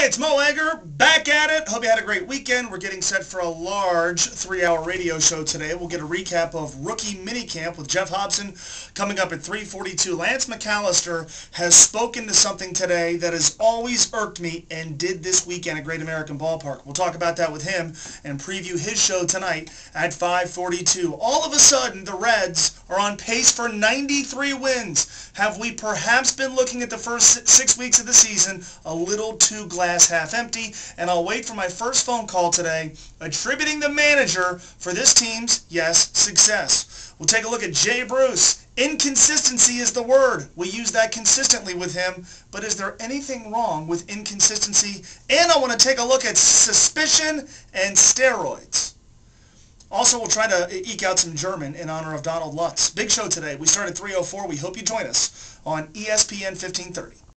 Hi, it's Mo Egger, back at it. Hope you had a great weekend. We're getting set for a large three-hour radio show today. We'll get a recap of rookie minicamp with Geoff Hobson coming up at 342. Lance McAllister has spoken to something today that has always irked me and did this weekend at Great American Ballpark. We'll talk about that with him and preview his show tonight at 542. All of a sudden, the Reds are on pace for 93 wins. Have we perhaps been looking at the first six weeks of the season a little too glass half empty, and I'll wait for my first phone call today attributing the manager for this team's, yes, success. We'll take a look at Jay Bruce. Inconsistency is the word. We use that consistently with him, but is there anything wrong with inconsistency? And I want to take a look at suspicion and steroids. Also, we'll try to eke out some German in honor of Donald Lutz. Big show today. We start at 3.04. We hope you join us on ESPN 1530.